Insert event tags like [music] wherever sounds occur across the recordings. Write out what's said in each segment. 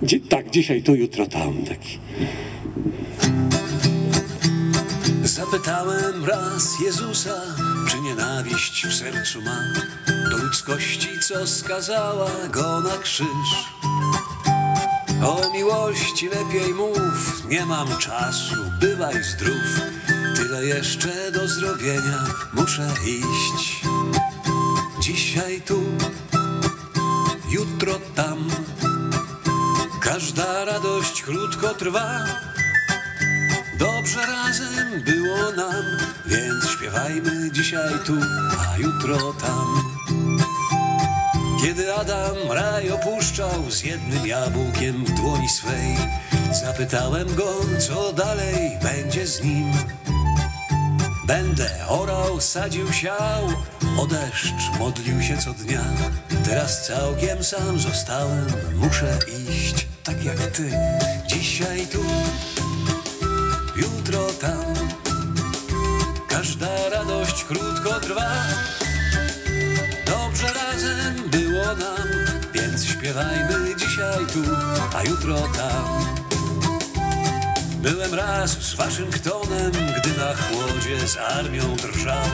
Tak, dzisiaj tu, jutro tam taki. Zapytałem raz Jezusa, czy nienawiść w sercu ma do ludzkości, co skazała go na krzyż. O miłości lepiej mów, nie mam czasu, bywaj zdrów. Tyle jeszcze do zrobienia, muszę iść. Dzisiaj tu, jutro tam. Każda radość krótko trwa. Dobrze razem było nam, więc śpiewajmy dzisiaj tu, a jutro tam. Kiedy Adam raj opuszczał z jednym jabłkiem w dłoni swej, zapytałem go, co dalej będzie z nim. Będę orał, sadził siał, o deszcz modlił się co dnia. Teraz całkiem sam zostałem, muszę iść, tak jak ty, dzisiaj tu jutro tam. Każda radość krótko trwa. Dobrze razem było nam, więc śpiewajmy dzisiaj tu, a jutro tam. Byłem raz z Waszyngtonem, gdy na chłodzie z armią drżał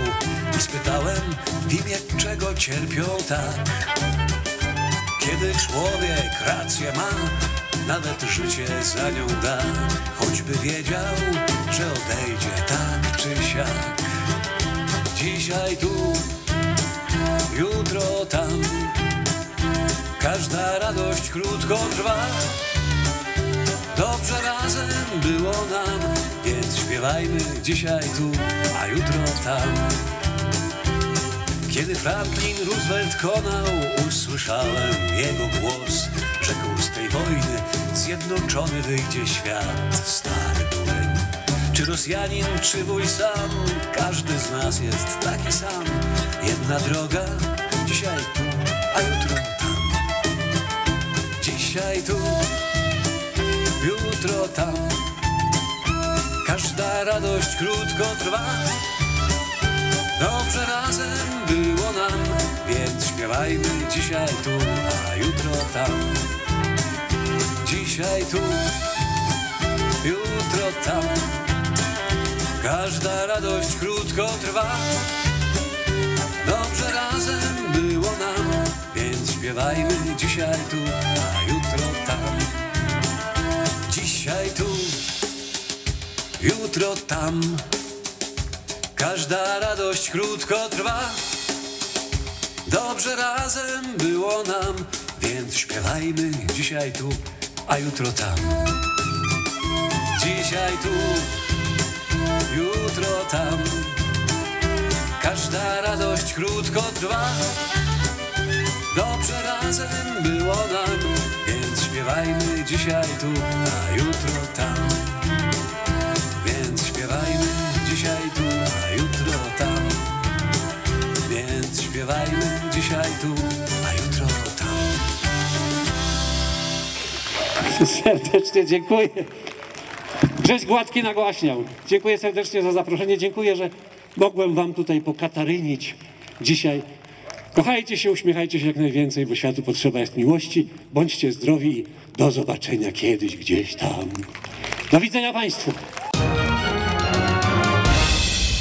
i spytałem w imię czego cierpią tak. Kiedy człowiek rację ma, nawet życie za nią da, choćby wiedział, że odejdzie tak czy siak. Dzisiaj tu, jutro tam, każda radość krótko trwa. Dobrze razem było nam, więc śpiewajmy dzisiaj tu, a jutro tam. Kiedy Franklin Roosevelt konał, usłyszałem jego głos. Rzekł z tej wojny zjednoczony wyjdzie świat, stary dureń. Czy Rosjanin, czy wuj sam, każdy z nas jest taki sam. Jedna droga, dzisiaj tu, a jutro tam. Dzisiaj tu, jutro tam. Każda radość krótko trwa. Dobrze razem było nam, więc śpiewajmy dzisiaj tu, a jutro tam. Dzisiaj tu, jutro tam. Każda radość krótko trwa. Dobrze razem było nam, więc śpiewajmy dzisiaj tu, a jutro tam. Dzisiaj tu, jutro tam. Każda radość krótko trwa. Dobrze razem było nam, więc śpiewajmy dzisiaj tu, a jutro tam. Dzisiaj tu, jutro tam. Każda radość krótko trwa. Dobrze razem było nam, więc śpiewajmy dzisiaj tu, a jutro tam. Śpiewajmy dzisiaj tu, a jutro tam. [laughs] Serdecznie dziękuję. Grześ Gładki nagłaśniał. Dziękuję serdecznie za zaproszenie. Dziękuję, że mogłem wam tutaj pokatarynić dzisiaj. Kochajcie się, uśmiechajcie się jak najwięcej, bo światu potrzeba jest miłości. Bądźcie zdrowi i do zobaczenia kiedyś gdzieś tam. Do widzenia Państwu.